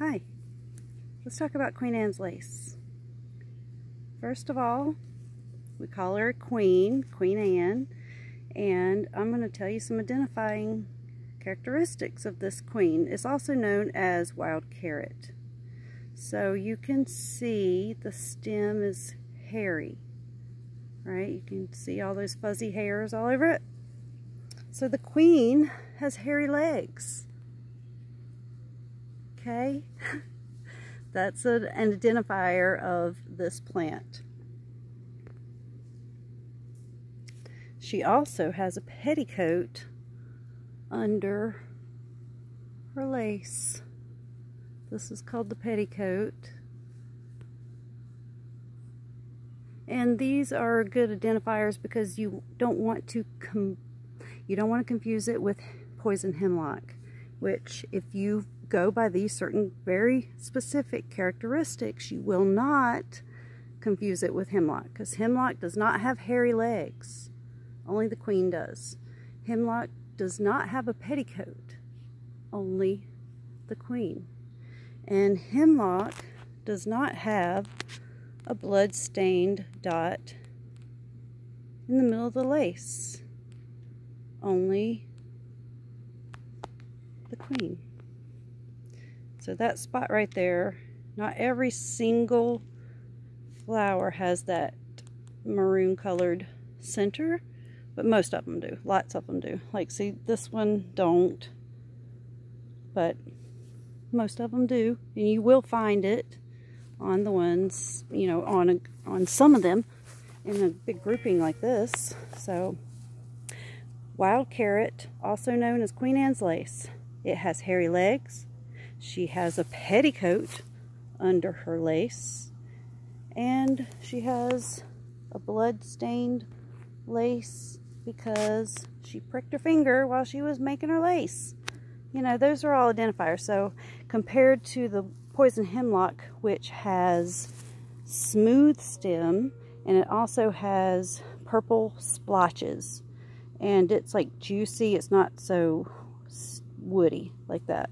Hi, let's talk about Queen Anne's lace. First of all, we call her Queen, Queen Anne, and I'm going to tell you some identifying characteristics of this queen. It's also known as wild carrot. So you can see the stem is hairy, right? You can see all those fuzzy hairs all over it. So the queen has hairy legs okay? That's an identifier of this plant. She also has a petticoat under her lace. This is called the petticoat. And these are good identifiers because you don't want to you don't want to confuse it with poison hemlock, which if you go by these certain very specific characteristics, you will not confuse it with hemlock because hemlock does not have hairy legs. Only the queen does. Hemlock does not have a petticoat. Only the queen. And hemlock does not have a blood-stained dot in the middle of the lace. Only the queen. So that spot right there, not every single flower has that maroon colored center, but most of them do. Lots of them do. Like, see, this one don't, but most of them do. And you will find it on the ones, you know, on, a, on some of them in a big grouping like this. So, wild carrot, also known as Queen Anne's lace. It has hairy legs, she has a petticoat under her lace. And she has a blood-stained lace because she pricked her finger while she was making her lace. You know, those are all identifiers. So compared to the poison hemlock, which has smooth stem, and it also has purple splotches. And it's like juicy. It's not so woody like that.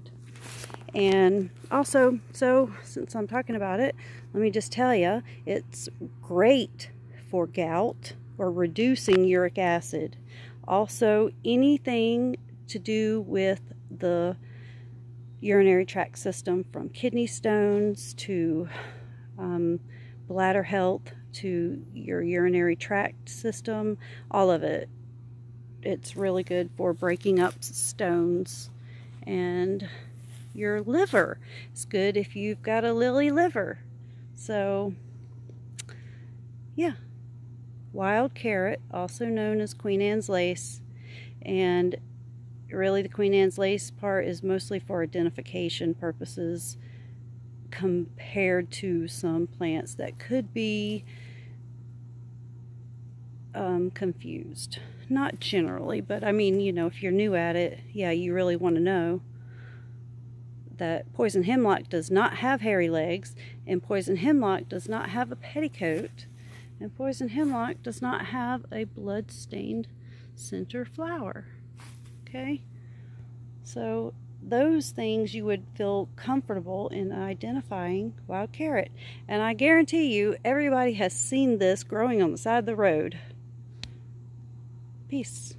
And also, so since I'm talking about it, let me just tell you, it's great for gout or reducing uric acid. Also, anything to do with the urinary tract system from kidney stones to um, bladder health to your urinary tract system, all of it. It's really good for breaking up stones and your liver. It's good if you've got a lily liver. So, yeah. Wild carrot, also known as Queen Anne's lace. And really the Queen Anne's lace part is mostly for identification purposes compared to some plants that could be um, confused. Not generally, but I mean, you know, if you're new at it, yeah, you really want to know that poison hemlock does not have hairy legs, and poison hemlock does not have a petticoat, and poison hemlock does not have a blood-stained center flower. Okay? So those things you would feel comfortable in identifying wild carrot. And I guarantee you, everybody has seen this growing on the side of the road. Peace.